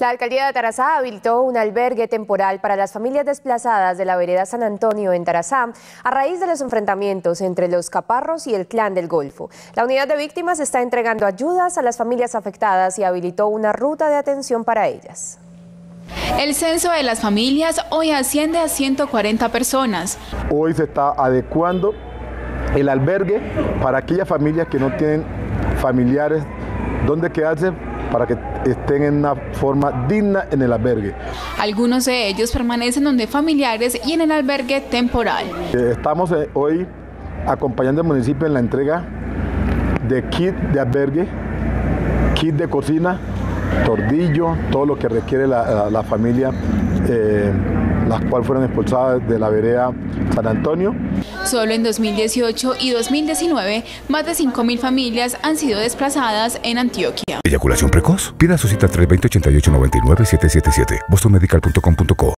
La alcaldía de Tarazá habilitó un albergue temporal para las familias desplazadas de la vereda San Antonio en Tarazá a raíz de los enfrentamientos entre los caparros y el clan del Golfo. La unidad de víctimas está entregando ayudas a las familias afectadas y habilitó una ruta de atención para ellas. El censo de las familias hoy asciende a 140 personas. Hoy se está adecuando el albergue para aquellas familias que no tienen familiares donde quedarse para que estén en una forma digna en el albergue. Algunos de ellos permanecen donde familiares y en el albergue temporal. Eh, estamos eh, hoy acompañando al municipio en la entrega de kit de albergue, kit de cocina, tordillo, todo lo que requiere la, familia. Eh, las cuales fueron expulsadas de la vereda San Antonio. Solo en 2018 y 2019, más de 5.000 familias han sido desplazadas en Antioquia. ¿Eyaculación precoz? Pida su cita 320 88 99 777 bostonmedical.com.co